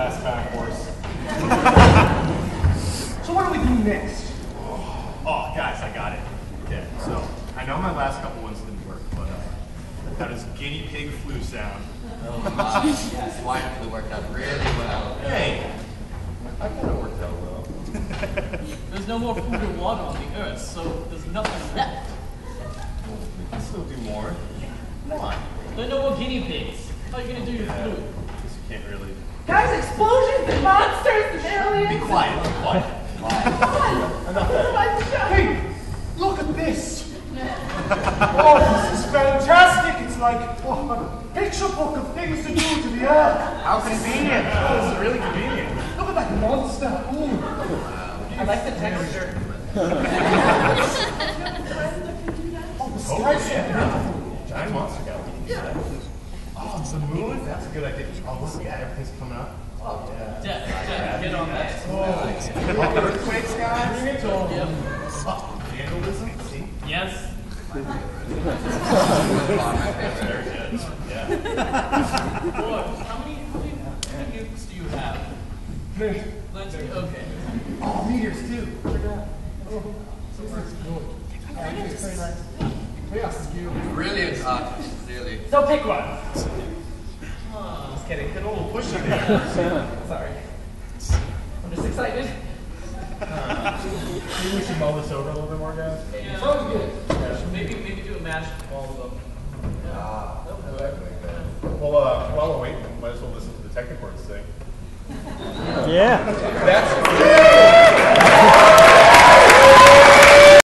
pass back horse. so what do we do next? Oh, guys, I got it. Okay, so I know my last couple ones didn't work, but uh, how does guinea pig flu sound? Oh, my. yes, flu worked out really well. Hey, I kind of worked out well. there's no more food or water on the earth, so there's nothing left. We can still do more. Come on. There are no more guinea pigs. How are you going to do your flu? Aliens. Be quiet. Quiet. Hey, look at this. oh, this is fantastic. It's like oh, a picture book of things to do to the earth. How convenient. Oh, this is really convenient. Look at that monster. Ooh. I like the texture. Oh, the skies are beautiful. Giant monster guy. We can do that. Oh, the moon? That's a good idea. Oh, look, yeah, everything's coming up. Oh, get on that. Oh, earthquakes, guys? Yep. Oh, vandalism? See? Yes. Very good. Yeah. How many, how many, nukes do you have? Okay. Oh, meteors too. Chaos is beautiful. Brilliant art, really. So pick one. Just kidding. Get a little pushy there. Sorry. I'm just excited. Maybe we should mull this over a little bit more, guys. Yeah. Sounds good. Maybe, maybe do a mash of all of them. Ah, Well, uh, while we're waiting, might as well listen to the Technichords thing. Yeah. That's